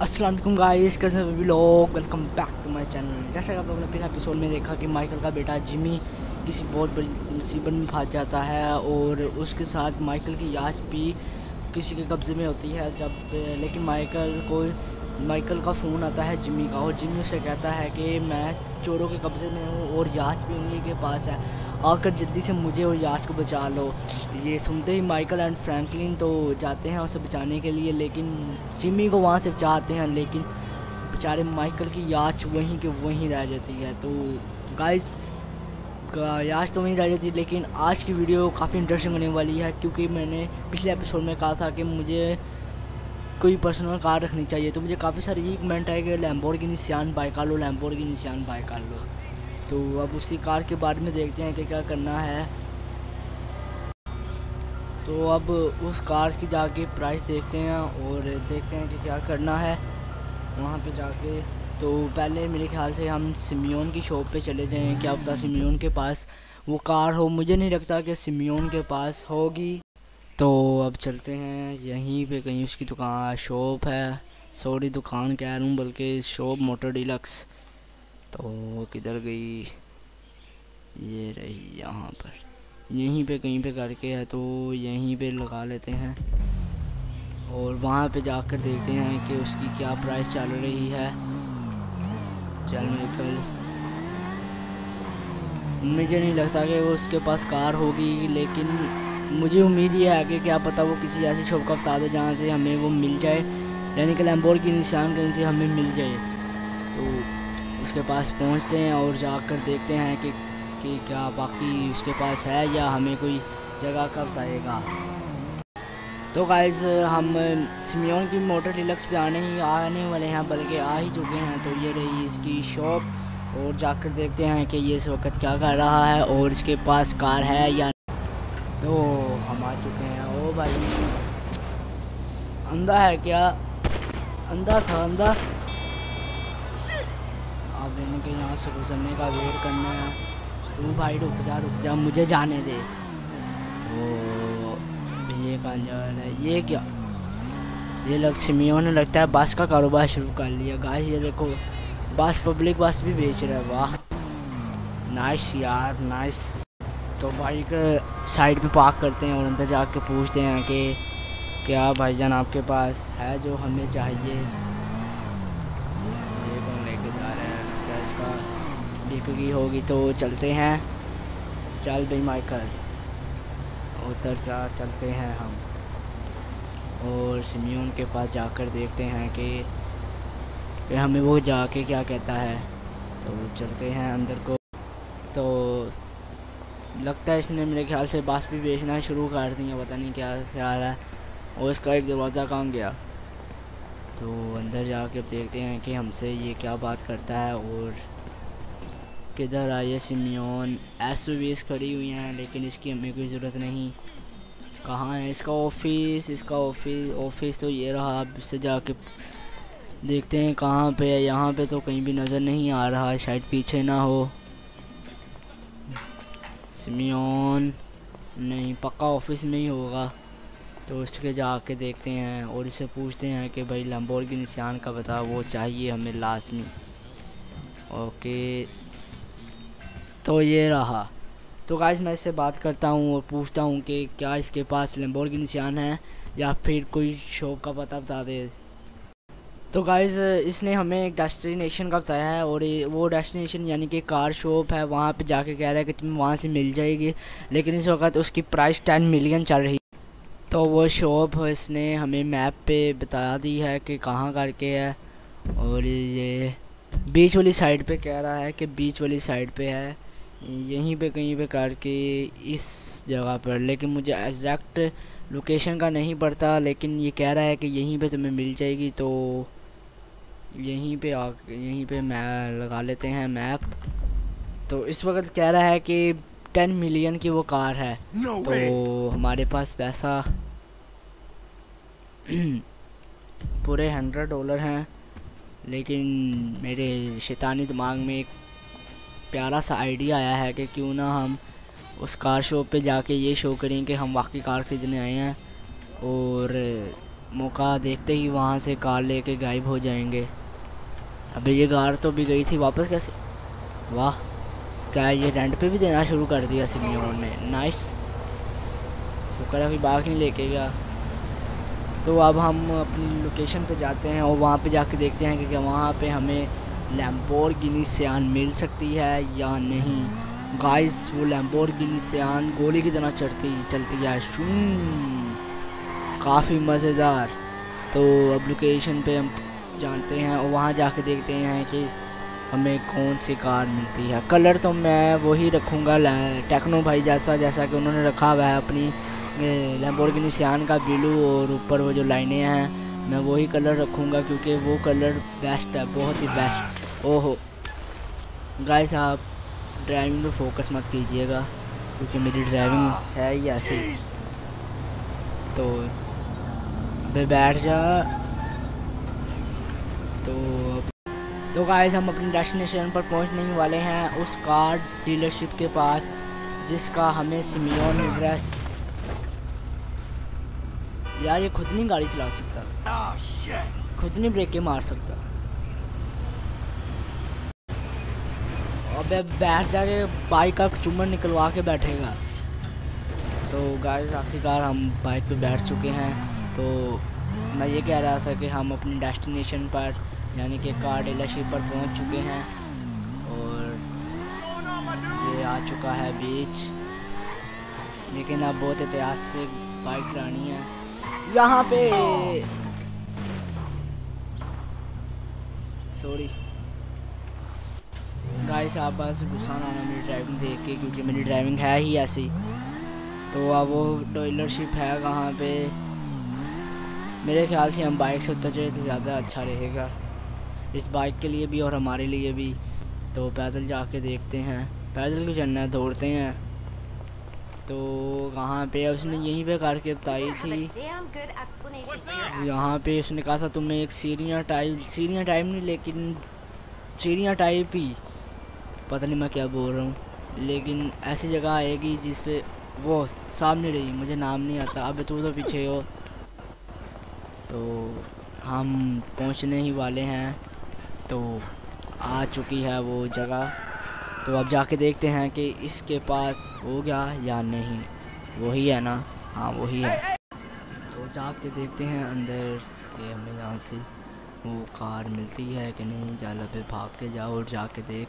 वालेकुम गाइस कैसे सभी लोग? Welcome back to my channel जैसा कि आप लोगों ने पिछले एपिसोड में देखा कि माइकल का बेटा जिमी किसी बहुत बड़ी मुसीबत में फंस जाता है और उसके साथ माइकल की याच भी किसी के कब्ज़े में होती है जब, लेकिन माइकल को माइकल का फ़ोन आता है जिमी का और जिमी उसे कहता है कि मैं चोरों के कब्ज़े में हूँ और याच भी उन्हीं के पास है। आकर जल्दी से मुझे और याच को बचा लो। ये सुनते ही माइकल एंड फ्रैंकलिन तो जाते हैं उसे बचाने के लिए, लेकिन जिमी को वहाँ से बचाते हैं, लेकिन बेचारे माइकल की याच वहीं के वहीं रह जाती है। तो गाइस याच तो वहीं रह जाती है, लेकिन आज की वीडियो काफ़ी इंटरेस्टिंग होने वाली है, क्योंकि मैंने पिछले एपिसोड में कहा था कि मुझे कोई पर्सनल कार रखनी चाहिए तो मुझे काफ़ी सारी ये कमेंट है कि लैम्बोर की निशान बाय कर लो तो अब उसी कार के बारे में देखते हैं कि क्या करना है। तो अब उस कार की जाके प्राइस देखते हैं और देखते हैं कि क्या करना है। वहाँ पे जाके तो पहले मेरे ख्याल से हम सिमियोन की शॉप पे चले जाएँ। क्या पता सिमियोन के पास वो कार हो। मुझे नहीं लगता कि सिमियोन के पास होगी। तो अब चलते हैं। यहीं पे कहीं उसकी दुकान शॉप है। सॉरी दुकान कह रहा हूँ, बल्कि शॉप मोटर डिलक्स तो किधर गई? ये रही यहाँ पर। यहीं पे कहीं पे करके है तो यहीं पे लगा लेते हैं। और वहाँ पे जाकर देखते हैं कि उसकी क्या प्राइस चल रही है। चल निकल मुझे नहीं लगता कि वो उसके पास कार होगी, लेकिन मुझे उम्मीद ये है कि क्या पता वो किसी ऐसी शॉप का बता दे जहाँ से हमें वो मिल जाए। यानी कि लैम्बोर की निशान कहीं से हमें मिल जाए। तो उसके पास पहुँचते हैं और जाकर देखते हैं कि कि क्या बाकी उसके पास है या हमें कोई जगह कब जाएगा। तो गाइज़ हम सिमियोन की मोटर डिलक्स पे आने ही, आने वाले हैं, बल्कि आ ही चुके हैं। तो ये रही इसकी शॉप और जाकर देखते हैं कि ये इस वक्त क्या कर रहा है और इसके पास कार है या तो हम आ चुके हैं। ओ भाई, अंधा है क्या? अंधा था, अंधा। अब इनके यहाँ से गुजरने का वेट करना है। तू भाई रुक जा रुक जा, मुझे जाने दे। तो ये कांजल है? ये क्या? ये लक्ष्मियों ने लगता है बस का कारोबार शुरू कर लिया। गाइस, ये देखो, बस पब्लिक बस भी बेच रहा है, वाह। नाइस यार नाइस तो बाइक साइड पे पार्क करते हैं और अंदर जाके पूछते हैं कि क्या भाईजान आपके पास है जो हमें चाहिए? गई होगी तो चलते हैं। चल भाई माइकल। उधर जा चलते हैं हम। और सिमियोन के पास जाकर देखते हैं कि, कि हमें वो जाके क्या कहता है। तो चलते हैं अंदर को। तो लगता है इसने मेरे ख्याल से बास भी बेचना शुरू कर दी है पता नहीं क्या से आ रहा है। और इसका एक दरवाज़ा कहाँ गया? तो अंदर जाके देखते हैं कि हमसे ये क्या बात करता है और किधर आई सिमियोन? एस खड़ी हुई हैं, लेकिन इसकी हमें कोई ज़रूरत नहीं। कहाँ है इसका ऑफ़िस इसका ऑफ़िस ऑफ़िस तो ये रहा, अब इससे जाके देखते हैं कहाँ पे है। यहाँ पे तो कहीं भी नज़र नहीं आ रहा है शायद पीछे ना हो। सिमियोन, नहीं, पक्का ऑफ़िस में ही होगा। तो उसके जाके देखते हैं और इसे पूछते हैं कि भाई लम्बोर की निशान का बता, वो चाहिए हमें लाजमी। ओके। तो ये रहा। तो गाइज़ मैं इससे बात करता हूँ और पूछता हूँ कि क्या इसके पास लम्बोर की निशान है या फिर कोई शॉप का पता बता दे। तो गाइज़ इसने हमें एक डेस्टिनेशन का बताया है और वो डेस्टिनेशन यानी कि कार शॉप है। वहाँ पे जाके कह रहा है कि तुम्हें वहाँ से मिल जाएगी, लेकिन इस वक्त उसकी प्राइस टेन मिलियन चल रही तो वो शॉप इसने हमें मैप पे बता दी है कि कहाँ करके है और ये बीच वाली साइड पे कह रहा है कि बीच वाली साइड पे है। यहीं पे कहीं पे करके इस जगह पर लेकिन मुझे एग्जैक्ट लोकेशन का नहीं पड़ता लेकिन ये कह रहा है कि यहीं पे तुम्हें मिल जाएगी तो यहीं पे आ यहीं पे मैं लगा लेते हैं मैप तो इस वक्त कह रहा है कि टेन मिलियन की वो कार है। No तो हमारे पास पैसा पूरे हंड्रेड डॉलर हैं लेकिन मेरे शैतानी दिमाग में एक प्यारा सा आइडिया आया है कि क्यों ना हम उस कार शॉप पे जाके ये शो करें कि हम वाकई कार ख़रीदने आए हैं। और, मौका देखते ही वहाँ से कार लेके गायब हो जाएँगे। अबे ये कार तो भी गई थी वापस कैसे? वाह, क्या ये रेंट पे भी देना शुरू कर दिया सिमियोन ने नाइस तो करा कि बाग नहीं लेके गया। तो अब हम अपनी लोकेशन पे जाते हैं और वहाँ पे जाके देखते हैं कि वहाँ पे हमें लैम्पोर गिनी सियान मिल सकती है या नहीं? गाइस वो लैम्पोर गिनी सियान गोली की तरह चढ़ती, चलती है। काफ़ी मज़ेदार। तो अब लोकेशन पे हम जानते हैं और वहाँ जाके देखते हैं कि हमें कौन सी कार मिलती है। कलर तो मैं वही रखूँगा टेक्नो भाई जैसा जैसा कि उन्होंने रखा हुआ है अपनी की सियान का ब्लू और ऊपर वो जो लाइनें हैं मैं वही कलर रखूँगा क्योंकि वो कलर बेस्ट है, बहुत ही बेस्ट ओहो. गाइस आप ड्राइविंग पे फोकस मत कीजिएगा, क्योंकि मेरी ड्राइविंग है ही ऐसी. तो बे बैठ जा. तो तो गाइस हम अपने डेस्टिनेशन पर पहुँचने वाले हैं, उस कार डीलरशिप के पास, जिसका हमें सिमियोन एड्रेस यार, ये खुद नहीं गाड़ी चला सकता। खुद नहीं ब्रेक के मार सकता। अबे बैठ जाके बाइक का चुम्बन निकलवा के बैठेगा। तो गाइस आखिरकार हम बाइक पे बैठ चुके हैं। तो मैं ये कह रहा था कि हम अपने डेस्टिनेशन पर, यानी कि कार डीलरशिप पर पहुँच चुके हैं। और ये आ चुका है बीच लेकिन अब बहुत एहतियात से बाइक चलानी है। यहाँ पे। सॉरी गाइस आप बस गुस्सा ना मेरी ड्राइविंग देख के, क्योंकि मेरी ड्राइविंग है ही ऐसी। तो अब वो डीलरशिप है कहाँ पे? मेरे ख्याल से हम बाइक से उतर जाए तो ज़्यादा अच्छा रहेगा। इस बाइक के लिए भी और हमारे लिए भी। तो पैदल जाके देखते हैं। पैदल क्यों चलना है? दौड़ते हैं। तो कहाँ पे उसने यहीं पे करके बताई थी। यहाँ पे उसने कहा था तुमने एक सीरिया टाइप सीरिया टाइप नहीं लेकिन सीरिया टाइप ही। पता नहीं मैं क्या बोल रहा हूँ। लेकिन ऐसी जगह आएगी जिस पे वो सामने रही मुझे नाम नहीं आता। अब तू तो पीछे हो। तो हम पहुँचने ही वाले हैं। तो आ चुकी है वो जगह। तो अब जाके देखते हैं कि इसके पास हो गया या नहीं। वही है ना? हाँ वही है। तो जाके देखते हैं अंदर कि हमें यहाँ से वो कार मिलती है कि नहीं, जाला पे भाग के जाओ और जाके देख।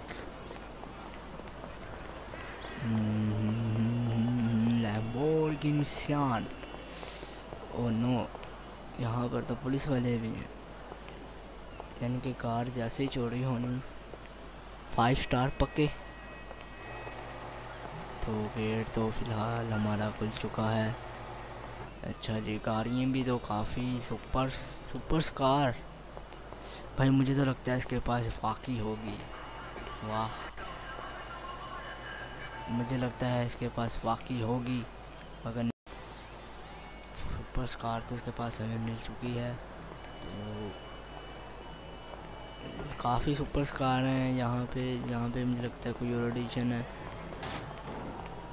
लैम्बोर ओ नो, यहाँ पर तो पुलिस वाले भी हैं। यानी कि कार जैसे ही चोरी होनी। फाइव स्टार पक्के। तो गेट तो फ़िलहाल हमारा खुल चुका है। अच्छा जी, गाड़ियाँ भी तो काफ़ी सुपर सुपर स्कार। भाई, मुझे तो लगता है इसके पास फाकी होगी। वाह। मुझे लगता है इसके पास फाकी होगी, मगर सुपर स्कार तो इसके पास हमें मिल चुकी है। तो काफ़ी सुपर स्कार हैं यहाँ पे यहाँ पे मुझे लगता है कोई और एडिशन है।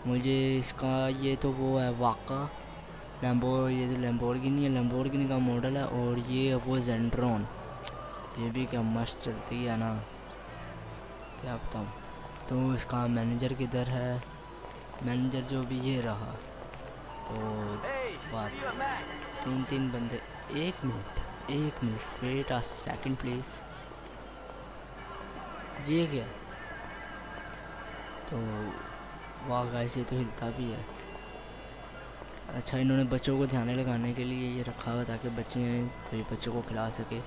मुझे इसका ये तो वो है वाका। लैम्बो ये तो लैम्बोर्गिनी है। लैम्बोर्गिनी का मॉडल है और ये है वो जेंड्रॉन ये भी क्या मस्त चलती है ना। क्या बताऊँ। तो इसका मैनेजर किधर है? मैनेजर जो भी ये रहा। तो बात तीन तीन बंदे। एक मिनट एक minute wait a second please ये क्या? तो वाह गाइस ये तो हिलता भी है। अच्छा इन्होंने बच्चों को ध्यान लगाने के लिए ये रखा हुआ ताकि बच्चे हैं तो ये बच्चों को खिला सके।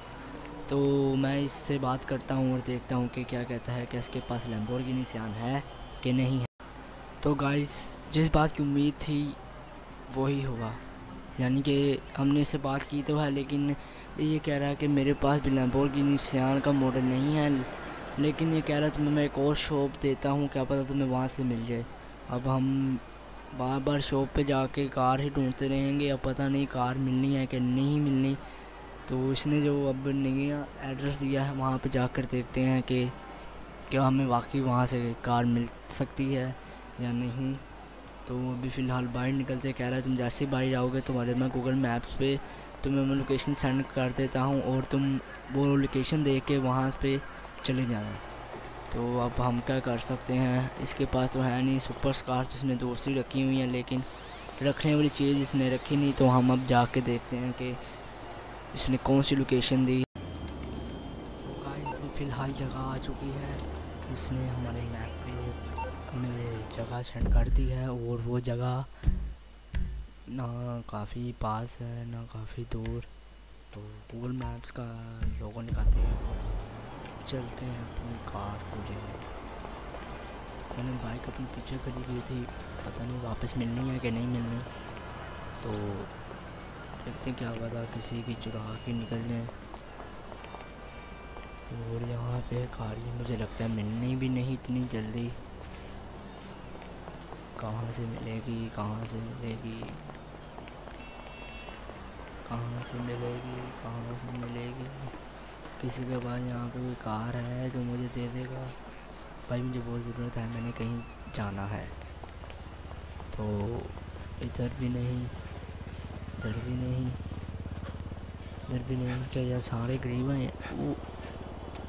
तो मैं इससे बात करता हूँ और देखता हूँ कि क्या कहता है, कि इसके पास की निशान है कि नहीं है। तो गाइस जिस बात की उम्मीद थी, वही हुआ यानी कि हमने इससे बात की तो है, लेकिन ये कह रहा है कि मेरे पास भी की निशान का मॉडल नहीं है। लेकिन ये कह रहा है, तुम्हें मैं एक और शॉप देता हूँ, क्या पता तुम्हें वहाँ से मिल जाए। अब हम बार बार शॉप पे जाके कार ही ढूंढते रहेंगे, अब पता नहीं कार मिलनी है कि नहीं मिलनी। तो इसने जो अब नया एड्रेस दिया है, वहाँ पे जाकर देखते हैं कि क्या हमें वाकई वहाँ से कार मिल सकती है या नहीं। तो अभी फ़िलहाल बाहर निकलते कह रहा है, तुम जैसे ही बाहर जाओगे, तुम्हारे मैं गूगल मैप्स पे तुम्हें मैं लोकेशन सेंड कर देता हूँ और तुम वो लोकेशन देख के वहाँ पर चले जाना। तो अब हम क्या कर सकते हैं? इसके पास तो है नहीं सुपर स्कार तो इसने दूसरी रखी हुई है, लेकिन रखने वाली चीज़ इसने रखी नहीं तो हम अब जाके देखते हैं कि इसने कौन सी लोकेशन दी। तो फ़िलहाल जगह आ चुकी है। इसने हमारे मैप पे हमें जगह सेंड कर दी है, और वो जगह ना काफ़ी पास है, ना काफ़ी दूर। तो गूगल मैप्स का लोगो निकालते हैं। चलते हैं अपनी कार को लेकर मैंने बाइक अपने पीछे खड़ी हुई थी। पता नहीं वापस मिलनी है कि नहीं मिलनी। तो देखते क्या पता किसी की चुरा के निकल जाए। और यहाँ पे गाड़ी मुझे लगता है मिलनी भी नहीं इतनी जल्दी। कहाँ से मिलेगी, कहाँ से मिलेगी? कहाँ से मिलेगी, कहाँ से मिलेगी? किसी के पास यहाँ पे कोई कार है जो मुझे दे देगा? भाई मुझे बहुत ज़रूरत है मैंने कहीं जाना है। तो इधर भी नहीं इधर भी नहीं इधर भी नहीं। क्या यार सारे गरीब हैं? वो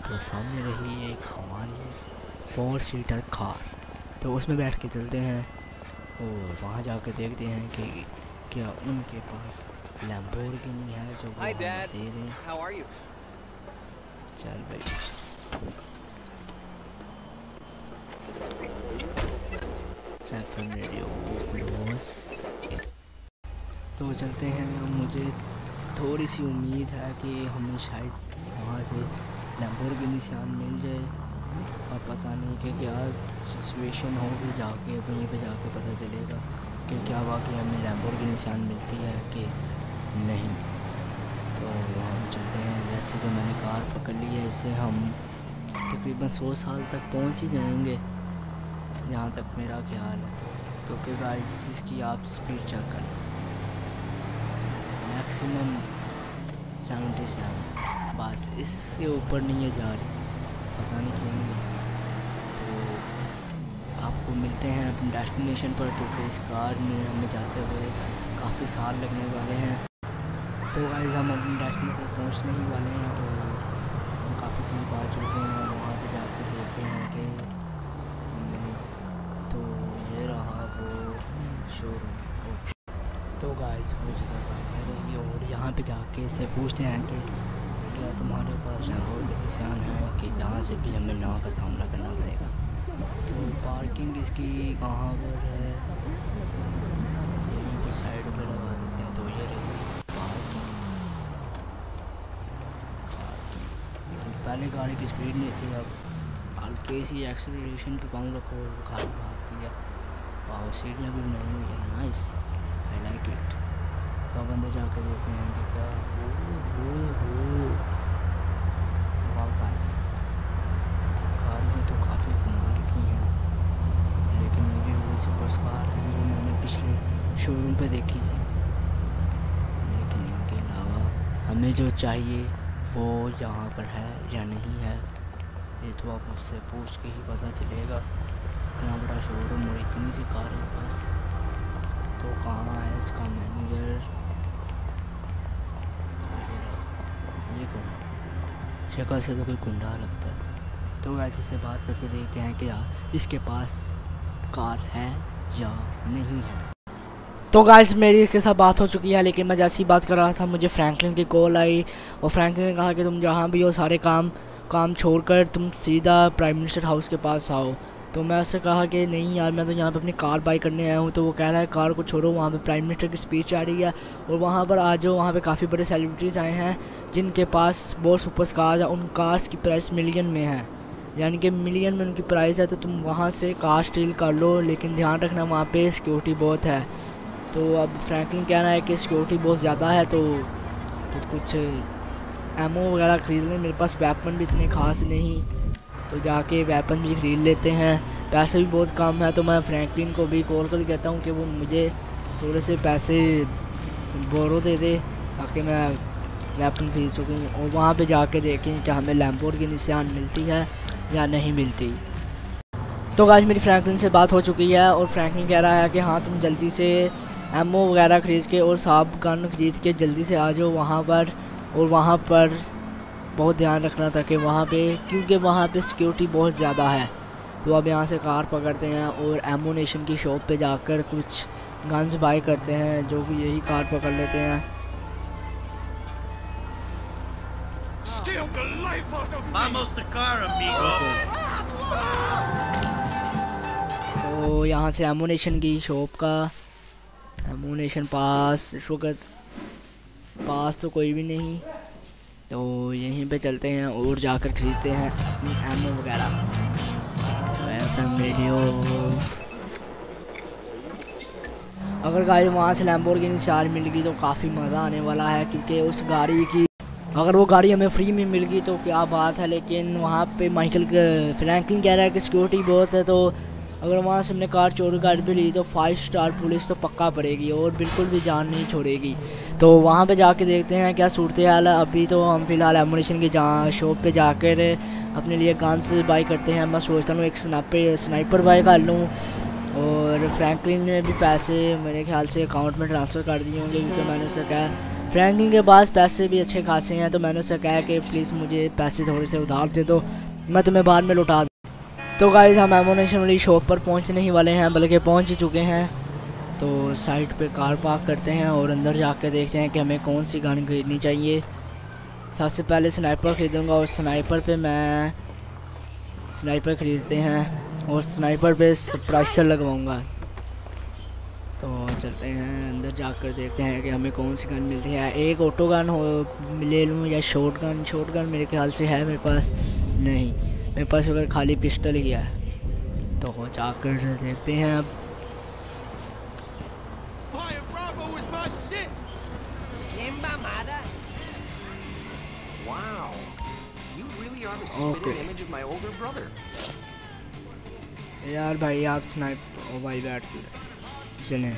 तो सामने रही एक हमारी फोर सीटर कार तो उसमें बैठ के चलते हैं और वहाँ जाकर देखते हैं कि क्या उनके पास लैम्बोर्गिनी है जो दे दें चल भाई। तो चलते हैं मुझे थोड़ी सी उम्मीद है कि हमें शायद वहाँ से लैम्बोर के निशान मिल जाए। और पता नहीं कि क्या सिचुएशन होगी, जाके वहीं पे जाके पता चलेगा कि क्या वाकई हमें लैम्बोर्गिनी निशान मिलती है कि नहीं। तो हम चलते हैं। वैसे जो मैंने कार पकड़ ली है इससे हम तकरीबन सौ साल तक पहुँच ही जाएँगे। जहाँ तक मेरा ख्याल है। क्योंकि गाइस इसकी आप स्पीड चेक कर। मैक्सिमम सेवेंटी सेवन बस, इसके ऊपर नहीं है जा रही। पता नहीं क्यों तो आपको मिलते हैं अपने डेस्टिनेशन पर, क्योंकि इस कार में हमें जाते हुए काफ़ी साल लगने वाले हैं। तो गाइस हम अपनी डेस्टिनी पर पहुँचने ही वाले हैं तो हम काफ़ी करीब आ चुके हैं और वहाँ पर जाके देखते हैं कि तो ये रहा वो शोरूम तो गाइस वो जगह है रही और यहाँ पे जाके इससे पूछते हैं कि क्या तुम्हारे पास बहुत निशान है कि यहाँ से भी हमें नाव का सामना करना पड़ेगा? तो पार्किंग इसकी कहाँ पर है? यहीं पर साइड पर लगा देते हैं तो ये रही पहले गाड़ी की स्पीड नहीं थी अब। हल्के सी एक्सलेशन पे पाँव रखो गाड़ी भागती है और सीढ़ियाँ भी नहीं हुई है नाइस आई लाइक इट तो अब अंदर जाके देखते हैं कि क्या। तो काफ़ी कमाल की हैं। लेकिन ये भी वही सुपर है पिछले शोरूम पे देखी थी। लेकिन इनके अलावा हमें जो चाहिए वो यहाँ पर है या नहीं है, ये तो आप मुझसे पूछ के ही पता चलेगा। इतना बड़ा शोरूम और इतनी सी कार है बस। तो कहाँ है इसका मैनेजर ये कौन शक्ल से तो कोई गुंडा लगता है। तो ऐसे से बात करके देखते हैं कि यार इसके पास कार है या नहीं है। तो गाइस मेरी इसके साथ बात हो चुकी है, लेकिन मैं जैसी बात कर रहा था, मुझे फ्रैंकलिन की कॉल आई, और फ्रैंकलिन ने कहा कि तुम जहाँ भी हो, सारे काम काम छोड़कर तुम सीधा प्राइम मिनिस्टर हाउस के पास आओ। तो मैं उससे कहा कि नहीं यार, मैं तो यहाँ पे अपनी कार बाई करने आया हूँ तो वो कह रहा है, कार को छोड़ो, वहाँ पे प्राइम मिनिस्टर की स्पीच आ रही है, और वहाँ पर आ जाओ, वहाँ पे काफ़ी बड़े सेलिब्रिटीज़ आए हैं, जिनके पास बहुत सुपर कार्स है, उन कार्स की प्राइस मिलियन में है। यानी कि मिलियन में उनकी प्राइस है तो तुम वहाँ से कार स्टील कर लो, लेकिन ध्यान रखना, वहाँ पर सिक्योरिटी बहुत है। तो अब फ्रैंकलिन कहना है कि सिक्योरिटी बहुत ज़्यादा है तो, तो कुछ एमओ वगैरह ख़रीद लें। मेरे पास वेपन भी इतने ख़ास नहीं तो जाके वेपन भी ख़रीद लेते हैं। पैसे भी बहुत कम है तो मैं फ्रैंकलिन को भी कॉल कर कहता हूँ कि वो मुझे थोड़े से पैसे बोरो दे दे ताकि मैं वेपन खरीद सकूँ। और वहाँ पे जाके देखें कि हमें लैम्पोर की निशान मिलती है या नहीं मिलती। तो आज मेरी फ्रैंकलिन से बात हो चुकी है और फ्रैंकलिन कह रहा है कि हाँ तुम जल्दी से एमओ वगैरह ख़रीद के और साफ़ गन ख़रीद के जल्दी से आ जाओ वहाँ पर और वहाँ पर बहुत ध्यान रखना था कि वहाँ पे क्योंकि वहाँ पे सिक्योरिटी बहुत ज़्यादा है। तो अब यहाँ से कार पकड़ते हैं और एमोनेशन की शॉप पे जाकर कुछ गन्स बाई करते हैं जो कि यही कार पकड़ लेते हैं। तो यहाँ से एमोनेशन की शॉप का एमोनेशन पास इस वक्त पास तो कोई भी नहीं। तो यहीं पे चलते हैं और जाकर ख़रीदते हैं एमओ वगैरह। रेडियो अगर गाड़ी वहाँ से लैम्बोर्गिनी चार मिल गई तो काफ़ी मज़ा आने वाला है, क्योंकि उस गाड़ी की अगर वो गाड़ी हमें फ्री में मिल गई तो क्या बात है, लेकिन वहाँ पे माइकल फ्रैंकलिन कह रहा है कि सिक्योरिटी बहुत है तो अगर वहाँ से हमने कार चोरी कर भी ली तो फाइव स्टार पुलिस तो पक्का पड़ेगी और बिल्कुल भी जान नहीं छोड़ेगी। तो वहाँ पे जाके देखते हैं क्या सूरत हाल है। अभी तो हम फ़िलहाल एमुनेशन की जहाँ शॉप पे जाकर अपने लिए गन्स बाई करते हैं। मैं सोचता हूँ एक स्नाइपर स्नाइपर बाई कर लूँ और फ्रैंकलिन ने भी पैसे मेरे ख्याल से अकाउंट में ट्रांसफ़र कर दिए होंगे क्योंकि मैंने उससे कहा फ्रैंकलिन के पास पैसे भी अच्छे खासे हैं तो मैंने उससे कहा कि प्लीज़ मुझे पैसे थोड़े से उधार दे दो। मैं तुम्हें बाद में लौटा तो गाइज़ हम एमोनेशन वाली शॉप पर पहुँचने ही वाले हैं, बल्कि पहुँच चुके हैं। तो साइड पे कार पार्क करते हैं और अंदर जाकर देखते हैं कि हमें कौन सी गाड़ी खरीदनी चाहिए। सबसे पहले स्नाइपर ख़रीदूँगा और स्नाइपर पे मैं स्नाइपर ख़रीदते हैं और स्नाइपर पे प्राइसर लगवाऊँगा। तो चलते हैं, अंदर जाकर देखते हैं कि हमें कौन सी गन मिलती है। एक ऑटो गन हो, ले लूँ या शॉर्ट गन शॉर्ट गन मेरे ख्याल से है मेरे पास। नहीं। मेरे पास अगर खाली पिस्टल ही गया है तो जाकर देखते हैं अब। ओके यार भाई आप स्नाइप ओ भाई बैठ चलें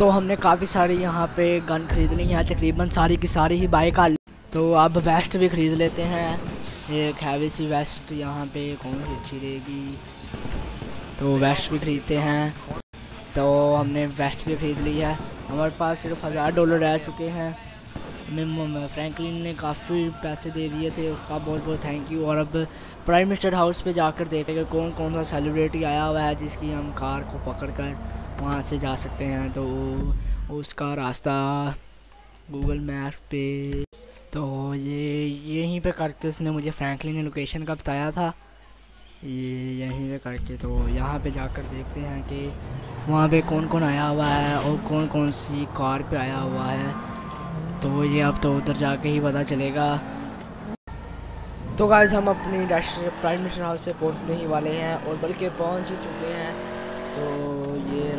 तो हमने काफ़ी सारी यहाँ पे गन ख़रीद ली है, तकरीबन सारी की सारी ही बाइक आ तो अब वेस्ट भी ख़रीद लेते हैं। एक हैवी सी वेस्ट यहाँ पे, कौन सी अच्छी रहेगी? तो वेस्ट भी ख़रीदते हैं। तो हमने वेस्ट भी ख़रीद ली है। हमारे पास सिर्फ़ हज़ार डॉलर रह चुके हैं। फ्रैंकलिन ने काफ़ी पैसे दे दिए थे, उसका बहुत बहुत थैंक यू और अब प्राइम मिनिस्टर हाउस पे जाकर देखेंगे कौन कौन सा सेलिब्रिटी आया हुआ है, जिसकी हम कार को पकड़ कर वहाँ से जा सकते हैं तो उसका रास्ता गूगल मैप्स पे। तो ये, यहीं पे करके उसने मुझे फ्रैंकलिन लोकेशन का बताया था। ये यहीं पे करके तो यहाँ पे जाकर देखते हैं कि वहाँ पे कौन कौन आया हुआ है और कौन कौन सी कार पे आया हुआ है। तो ये अब तो उधर जाके ही पता चलेगा। तो गाइस हम अपनी प्राइम मिनिस्टर हाउस पे पहुँचने ही वाले हैं और बल्कि पहुँच ही चुके हैं। तो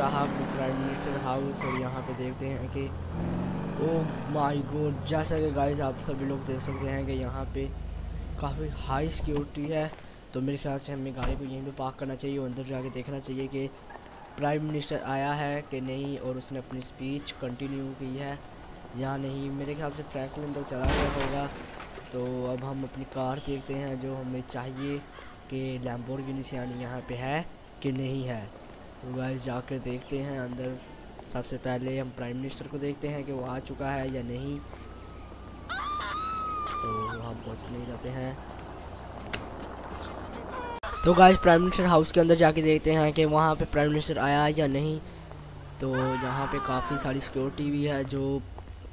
रहा मिनिस्टर हाउस और यहाँ पे देखते हैं कि ओ माय गॉड जैसा कि गाइस आप सभी लोग देख सकते हैं कि यहाँ पे काफ़ी हाई सिक्योरिटी है। तो मेरे ख्याल से हमें गाड़ी को यहीं पे पार्क करना चाहिए और अंदर जाके देखना चाहिए कि प्राइम मिनिस्टर आया है कि नहीं और उसने अपनी स्पीच कंटिन्यू की है या नहीं। मेरे ख्याल से फ्रैंकलिन तो चला गया होगा। तो अब हम अपनी कार देखते हैं जो हमें चाहिए कि लैम्बोर्गिनी सियानी यहाँ पे है कि नहीं है। तो गाइस जाकर देखते हैं अंदर। सबसे पहले हम प्राइम मिनिस्टर को देखते हैं कि वो आ चुका है या नहीं। तो हम पहुँच नहीं जाते हैं। तो गाइस प्राइम मिनिस्टर हाउस के अंदर जाके देखते हैं कि वहाँ पे प्राइम मिनिस्टर आया या नहीं। तो यहाँ पे काफ़ी सारी सिक्योरिटी भी है जो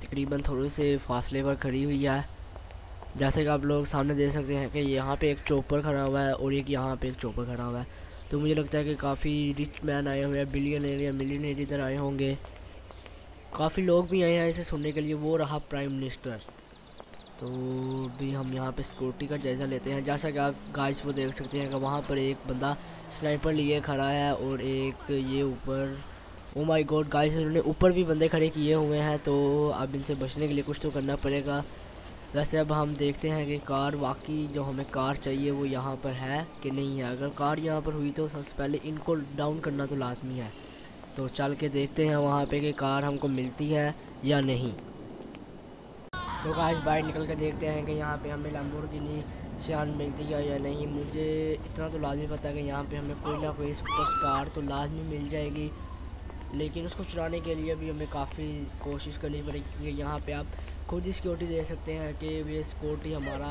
तकरीबन थोड़े से फासले पर खड़ी हुई है। जैसे कि आप लोग सामने देख सकते हैं कि यहाँ पे एक चोपर खड़ा हुआ है और एक यहाँ पे एक चोपर खड़ा हुआ है। तो मुझे लगता है कि काफ़ी रिच मैन आए हुए हैं बिलियन या मिलियन इधर आए होंगे। काफ़ी लोग भी आए हैं इसे सुनने के लिए, वो रहा प्राइम मिनिस्टर तो भी हम यहाँ पे सिक्योरिटी का जायज़ा लेते हैं। जैसा कि आप गाइस वो देख सकते हैं कि वहाँ पर एक बंदा स्नाइपर लिए खड़ा है और एक ये ऊपर ओ माय गॉड गाइस उन्होंने ऊपर भी बंदे खड़े किए हुए हैं तो अब इनसे बचने के लिए कुछ तो करना पड़ेगा। वैसे अब हम देखते हैं कि कार वाकई जो हमें कार चाहिए वो यहाँ पर है कि नहीं है। अगर कार यहाँ पर हुई तो सबसे पहले इनको डाउन करना तो लाजमी है। तो चल के देखते हैं वहाँ पे कि कार हमको मिलती है या नहीं। तो गाइस बाहर निकल कर देखते हैं कि यहाँ पे हमें लम्बोर्गिनी सियान मिलती है या नहीं। मुझे इतना तो लाजमी पता है कि यहाँ पे हमें कोई ना कोई सुपर कार तो लाजमी मिल जाएगी। लेकिन उसको चुराने के लिए भी हमें काफ़ी कोशिश करनी पड़ेगी क्योंकि यहाँ पे आप खुद ही सिक्योरिटी दे सकते हैं कि ये सिक्योरिटी हमारा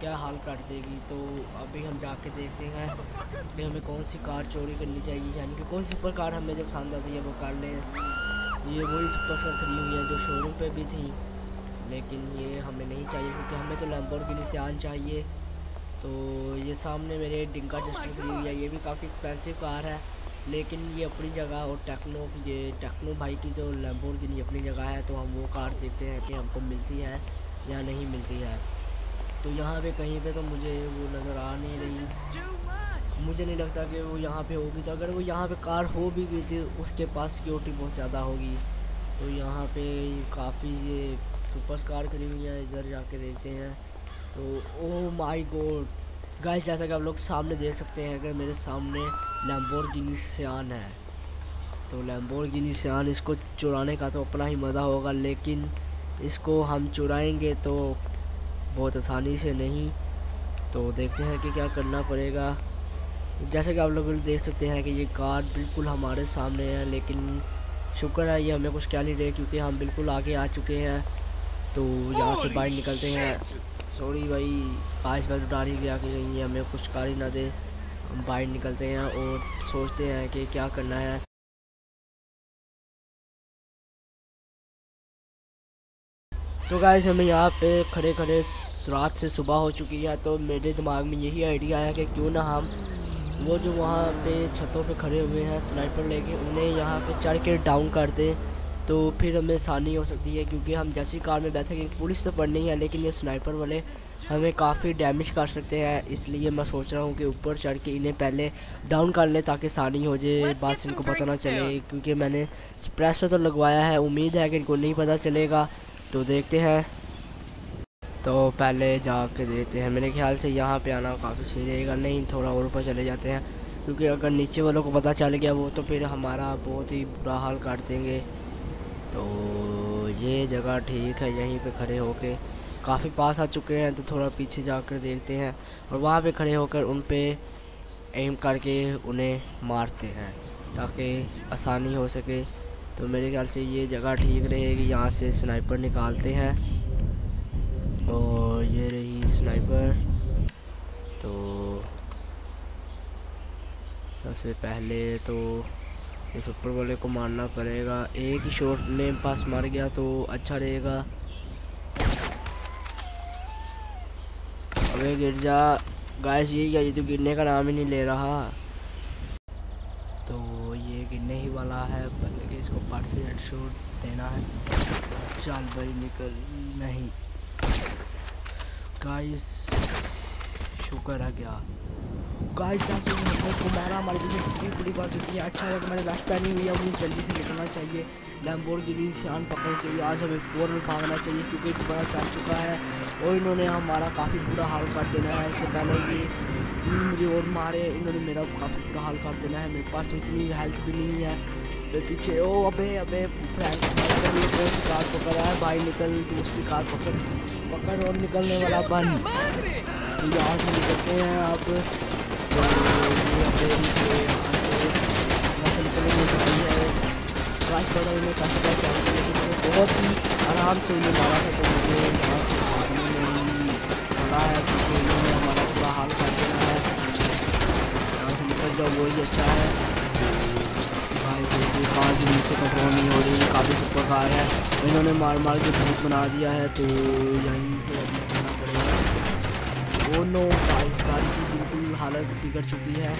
क्या हाल कर देगी। तो अभी हम जाके देखते हैं कि हमें कौन सी कार चोरी करनी चाहिए, यानी कि कौन सी सुपर कार हमें जब पसंद आती है, वो कर ले। ये वही सुपर कार खड़ी हुई है जो शोरूम पे भी थी। लेकिन ये हमें नहीं चाहिए, क्योंकि हमें तो लैम्बोर्गिनी सियान चाहिए। तो ये सामने मेरे डिंका जस्टर खड़ी हुई है, ये भी काफ़ी एक्सपेंसिव कार है। लेकिन ये अपनी जगह और टेक्नो ये टेक्नो भाई की जो नहीं अपनी जगह है तो हम वो कार देखते हैं कि हमको मिलती है या नहीं मिलती है। तो यहाँ पे कहीं पे तो मुझे वो नज़र आ नहीं रही। मुझे नहीं लगता कि वो यहाँ पे होगी तो अगर वो यहाँ पे कार हो भी गई थी उसके पास सिक्योरिटी बहुत ज़्यादा होगी। तो यहाँ पे काफ़ी ये सुपर कार खड़ी हुई है इधर जाके देखते हैं। तो ओ माय गॉड गाइस जैसा कि आप लोग सामने देख सकते हैं कि मेरे सामने लैम्बोर्गिनी सियान है तो लैम्बोर्गिनी सियान इसको चुराने का तो अपना ही मज़ा होगा लेकिन इसको हम चुराएँगे तो बहुत आसानी से नहीं। तो देखते हैं कि क्या करना पड़ेगा। जैसे कि आप लोग देख सकते हैं कि ये कार बिल्कुल हमारे सामने है लेकिन शुक्र है ये हमें कुछ क्या नहीं रहे क्योंकि हम बिल्कुल आगे आ चुके हैं। तो यहाँ से बाहर निकलते हैं। सॉरी भाई, आज मैं उठा ही गया कि कहीं हमें कुछ कार ही ना दे। हम बाहर निकलते हैं और सोचते हैं कि क्या करना है। तो गाइस हमें यहाँ पे खड़े खड़े रात से सुबह हो चुकी है तो मेरे दिमाग में यही आइडिया आया कि क्यों ना हम वो जो वहाँ पे छतों पे खड़े हुए हैं स्नाइपर लेके, उन्हें यहाँ पे चढ़ के डाउन कर दें। तो फिर हमें आसानी हो सकती है क्योंकि हम जैसी कार में बैठेंगे पुलिस तो पढ़नी है लेकिन ये स्नाइपर वाले हमें काफ़ी डैमेज कर सकते हैं इसलिए मैं सोच रहा हूँ कि ऊपर चढ़ के इन्हें पहले डाउन कर लें ताकि आसानी हो जाए बस इनको पता ना चले क्योंकि मैंने स्प्रेसर तो लगवाया है उम्मीद है कि इनको नहीं पता चलेगा तो देखते हैं। तो पहले जाके देखते हैं मेरे ख्याल से यहाँ पे आना काफ़ी सही रहेगा नहीं थोड़ा और ऊपर चले जाते हैं क्योंकि अगर नीचे वालों को पता चल गया वो तो फिर हमारा बहुत ही बुरा हाल कर देंगे। तो ये जगह ठीक है, यहीं पे खड़े होके काफ़ी पास आ चुके हैं तो थोड़ा पीछे जाकर देखते हैं और वहाँ पे खड़े होकर उन पे एम करके उन्हें मारते हैं ताकि आसानी हो सके। तो मेरे ख्याल से ये जगह ठीक रहेगी, यहाँ से स्नाइपर निकालते हैं। और ये रही स्नाइपर तो सबसे पहले तो इस ऊपर वाले को मारना पड़ेगा। एक ही शॉट में पास मार गया तो अच्छा रहेगा। अबे गिर जा गैस ये क्या, ये तो गिरने का नाम ही नहीं ले रहा। तो ये गिरने ही वाला है पहले इसको पार्ट से हेड शॉट देना है। चाल भाई निकल, नहीं। गाइस शुक्र है क्या। गाइस जैसे हमने उसको मारा, हमारे पीछे कितनी बड़ी बात होती है। अच्छा है कि मैंने वेस्ट पहनी हुई है मुझे जल्दी से निकलना चाहिए। लैम्बोर गिरी शान पकड़ के आज हमें फोर में भागना चाहिए, क्योंकि बड़ा चल चुका है, और इन्होंने हमारा काफ़ी बुरा हाल कर देना है। इससे पहले ये मुझे और मारे, इन्होंने मेरा काफ़ी बुरा हाल कर देना है। मेरे पास तो इतनी हेल्थ भी नहीं है। तो पीछे, ओ, अबे अबे फ्रैंक ये कौन सी कार पकड़ है? भाई निकल, दूसरी कार पकड़ पकड़ और निकलने वाला बन। तो यहाँ से निकलते हैं आप बहुत ही आराम से उन्हें मारा था तो मुझे यहाँ से भागने में पड़ा है क्योंकि उन्होंने हमारा पूरा हाल कर देना है यहाँ से निकल जाओ वही अच्छा है भाई देखिए कार ज़मीन से कंट्रोल नहीं हो रही काफ़ी सुपर कार है इन्होंने मार मार के भूत बना दिया है तो यहीं से अभी करना पड़ेगा वो नो कार की बिल्कुल हालत बिगड़ चुकी है।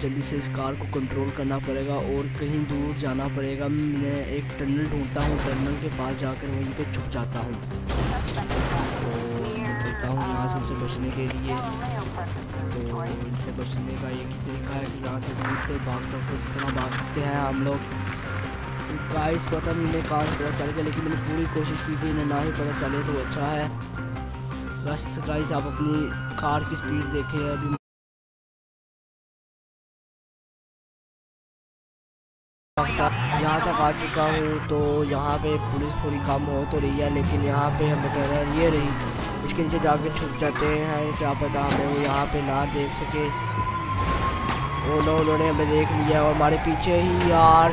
जल्दी से इस कार को कंट्रोल करना पड़ेगा और कहीं दूर जाना पड़ेगा। मैं एक टनल ढूंढता हूँ, टनल के पास जाकर वहीं पे छुप जाता हूँ। तो निकलता हूँ, यहाँ से बचने के लिए। तो इनसे बचने का एक ही तरीका है कि यहाँ से दूर से भाग सकते जितना भाग सकते हैं हम लोग। गाइस पता नहीं इन्हें कहाँ पता चल गया लेकिन मैंने पूरी कोशिश की थी, इन्हें ना ही पता चले तो अच्छा है। बस गाइस आप अपनी कार की स्पीड देखें, अभी यहाँ तक आ चुका हूँ तो यहाँ पे पुलिस थोड़ी कम हो तो रही है, लेकिन यहाँ पे हमें हैं, ये रही। के नीचे जाके छुप जाते हैं, क्या पता हमें यहाँ पे ना देख सके। उन्होंने हमें देख लिया और हमारे पीछे ही यार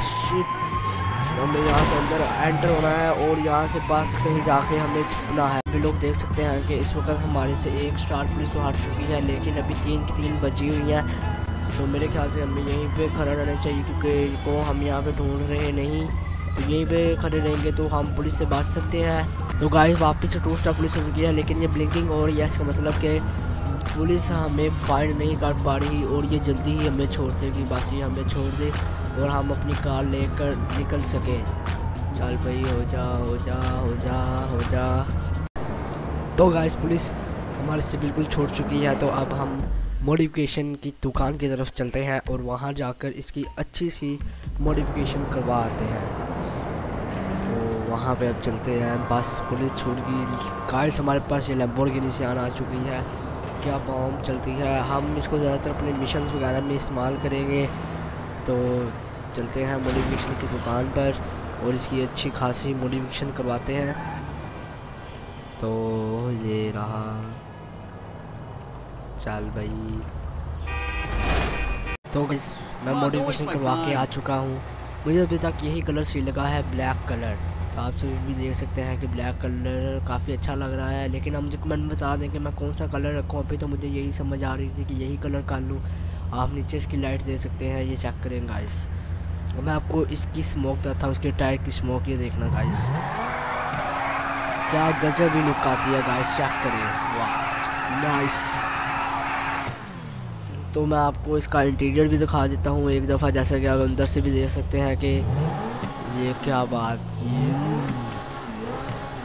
हमें यहाँ से अंदर एंटर होना है और यहाँ से बस कहीं जाके हमें छुपना है। अभी लोग देख सकते हैं कि इस वक्त हमारे से एक स्टार पुलिस तो हट चुकी है, लेकिन अभी तीन तीन बची हुई हैं। तो मेरे ख्याल से हमें यहीं पे खड़ा रहना चाहिए क्योंकि इनको हम यहाँ पे ढूंढ रहे नहीं। तो यहीं पे खड़े रहेंगे तो हम पुलिस से बच सकते हैं। तो गाइस वापस से टू स्टार पुलिस हो चुकी है, लेकिन ये ब्लिंकिंग और ये इसका मतलब कि पुलिस हमें फाइंड नहीं कर पा रही और ये जल्दी ही हमें छोड़ देगी ये हमें छोड़ दे और हम अपनी कार लेकर निकल सकें। चल भाई, हो जा हो जा हो जा हो जा। तो गाइस पुलिस हमारे से बिल्कुल छोड़ चुकी है तो अब हम मॉडिफिकेशन की दुकान की तरफ़ चलते हैं और वहाँ जाकर इसकी अच्छी सी मॉडिफिकेशन करवा आते हैं। तो वहाँ पे अब चलते हैं। बस पुलिस छूट गई। गाइस हमारे पास ये लैम्बोर्गिनी से आना आ चुकी है। क्या बॉम्ब चलती है? हम इसको ज़्यादातर अपने मिशन वगैरह में इस्तेमाल करेंगे। तो चलते हैं मॉडिफिकेशन की दुकान पर और इसकी अच्छी खासी मॉडिफिकेशन करवाते हैं। तो ये रहा चल भाई। तो इस मैं मोटिवेशन करवा के आ चुका हूँ। मुझे अभी तक यही कलर सही लगा है ब्लैक कलर तो आप सभी भी देख सकते हैं कि ब्लैक कलर काफ़ी अच्छा लग रहा है लेकिन आप मुझे कमेंट बता दें कि मैं कौन सा कलर रखूँ। अभी तो मुझे यही समझ आ रही थी कि यही कलर कर लूँ। आप नीचे इसकी लाइट दे सकते हैं ये चेक करें गाइस और मैं आपको इसकी स्मोक देता हूँ उसके टायर की स्मोक ये देखना गाइस क्या गजब ही लुक आती है गाइस चेक करें। वाह नाइस तो मैं आपको इसका इंटीरियर भी दिखा देता हूँ एक दफ़ा, जैसा कि आप अंदर से भी देख सकते हैं कि ये क्या बात ये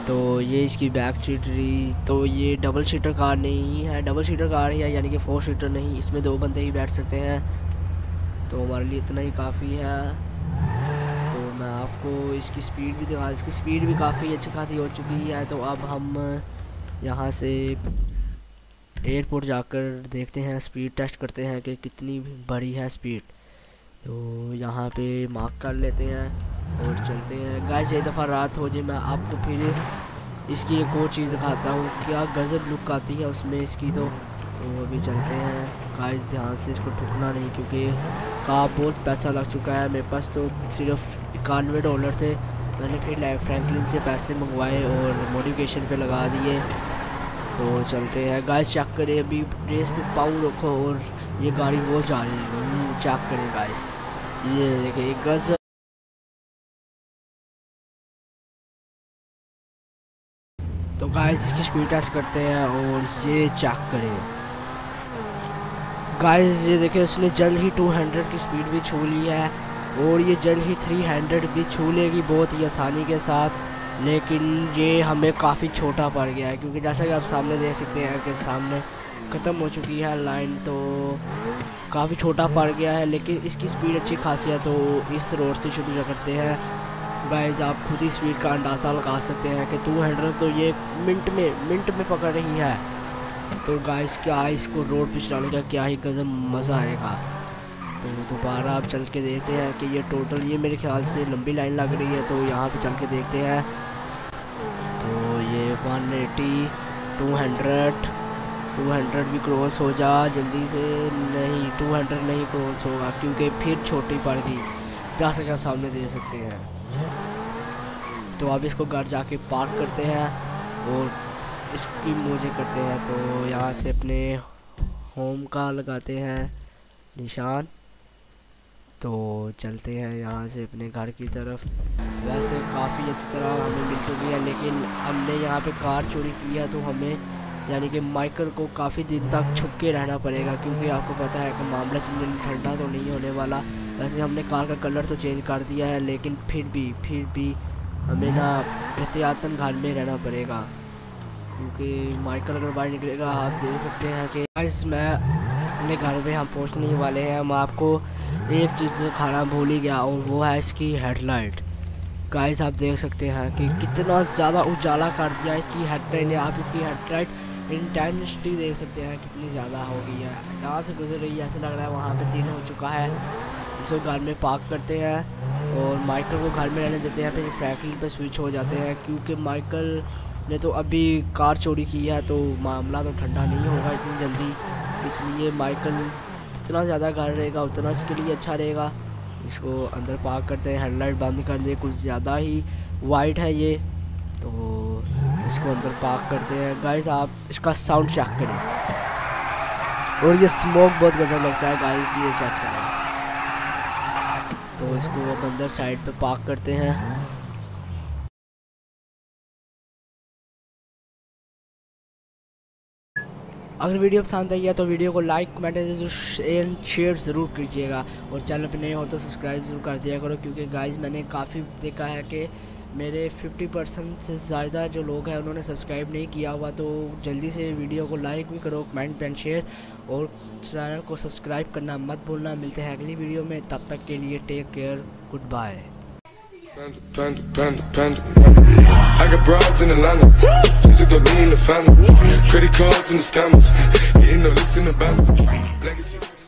तो ये इसकी बैक सीट रही। तो ये डबल सीटर कार नहीं है। डबल सीटर कार है यानी कि फोर सीटर नहीं। इसमें दो बंदे ही बैठ सकते हैं। तो हमारे लिए इतना ही काफ़ी है। तो मैं आपको इसकी स्पीड भी दिखा इसकी स्पीड भी काफ़ी अच्छी खासी हो चुकी है। तो अब हम यहाँ से एयरपोर्ट जाकर देखते हैं स्पीड टेस्ट करते हैं कि कितनी बड़ी है स्पीड तो यहाँ पे मार्क कर लेते हैं और चलते हैं। गाइस एक दफ़ा रात हो जाए मैं आपको फिर इसकी एक और चीज़ दिखाता हूँ। क्या गज़ब लुक आती है उसमें इसकी तो। तो अभी चलते हैं। गाइस ध्यान से इसको ठुकना नहीं, क्योंकि का बहुत पैसा लग चुका है। मेरे पास तो सिर्फ़ इक्यानवे डॉलर थे। मैंने फिर फ्रैंकलिन से पैसे मंगवाए और मोडिफिकेशन पे लगा दिए। तो चलते हैं। गाइस चेक करें अभी रेस पे पाऊ रखो और ये गाड़ी वो जा रही है। चेक करें गाइस ये देखिए गज़ब तो गाइस इसकी स्पीड टेस्ट करते हैं और ये चेक करें। गाइस ये देखिए, उसने जल्द ही 200 की स्पीड भी छू ली है और ये जल्द ही 300 भी छू लेगी बहुत ही आसानी के साथ। लेकिन ये हमें काफ़ी छोटा पड़ गया है, क्योंकि जैसा कि आप सामने देख सकते हैं कि सामने ख़त्म हो चुकी है लाइन तो काफ़ी छोटा पड़ गया है, लेकिन इसकी स्पीड अच्छी खासी है तो इस रोड से शुरू करते हैं। गाइस आप खुद ही स्पीड का अंदाज़ा लगा सकते हैं कि टू हंड्रेड तो ये मिनट में मिनट में पकड़ रही है। तो गाइस क्या इसको रोड पर चलाने का क्या ही गज़ब मज़ा आएगा। तो दोबारा आप चल के देखते हैं कि ये टोटल ये मेरे ख्याल से लंबी लाइन लग रही है तो यहाँ पे चल के देखते हैं। ये 180 200 200 भी क्रॉस हो जा, जल्दी से नहीं 200 नहीं क्रॉस होगा, क्योंकि फिर छोटी पड़ गई जैसा क्या सामने दे सकते हैं। तो अब इसको घर जाके पार्क करते हैं और इसकी मोजे करते हैं। तो यहाँ से अपने होम का लगाते हैं निशान। तो चलते हैं यहाँ से अपने घर की तरफ़। वैसे काफ़ी अच्छी तरह हमें मिल चुकी है लेकिन हमने यहाँ पे कार चोरी की है तो हमें यानी कि माइकल को काफ़ी दिन तक छुप के रहना पड़ेगा, क्योंकि आपको पता है कि मामला जितने ठंडा तो नहीं होने वाला। वैसे हमने कार का कलर तो चेंज कर दिया है, लेकिन फिर भी फिर भी हमें ना एहतियातन घर में रहना पड़ेगा, क्योंकि माइकल अगर बाहर निकलेगा, आप देख सकते हैं कि आज मैं अपने घर में हम पहुँचने वाले हैं। हम आपको एक चीज़ में खाना भूल ही गया और वो है इसकी हेडलाइट गाइस आप देख सकते हैं कि कितना ज़्यादा उजाला कर दिया इसकी हेडलाइट ने। आप इसकी हेडलाइट इंटेंसिटी देख सकते हैं कितनी ज़्यादा हो गई है। कहाँ से गुजर रही है, ऐसा लग रहा है वहाँ पे दिन हो चुका है। इसको घर में पार्क करते हैं और माइकल को घर में रहने देते हैं फिर फ्रैंकलिन पे स्विच हो जाते हैं। क्योंकि माइकल ने तो अभी कार चोरी की है तो मामला तो ठंडा नहीं होगा इतनी जल्दी। इसलिए माइकल जितना ज़्यादा घर रहेगा, उतना इसके लिए अच्छा रहेगा। इसको अंदर पार्क करते हैं हेडलाइट बंद कर दें कुछ ज़्यादा ही वाइट है ये। तो इसको अंदर पार्क करते हैं। गाइस आप इसका साउंड चेक करें और ये स्मोक बहुत गजब लगता है गाइस ये चेक करें तो इसको अब अंदर साइड पे पार्क करते हैं। अगर वीडियो पसंद आई है तो वीडियो को लाइक, कमेंट एंड शेयर ज़रूर कीजिएगा। और चैनल पर नए हो तो सब्सक्राइब ज़रूर कर दिया करो, क्योंकि गाइज़ मैंने काफ़ी देखा है कि मेरे 50 परसेंट से ज़्यादा जो लोग हैं, उन्होंने सब्सक्राइब नहीं किया हुआ तो जल्दी से वीडियो को लाइक भी करो, कमेंट एंड शेयर और चैनल को सब्सक्राइब करना मत भूलना। मिलते हैं अगली वीडियो में, तब तक के लिए take care good bye I got broads in Atlanta. Just to me in the family. Credit cards and the scammers. Getting no licks in the band. Legacies.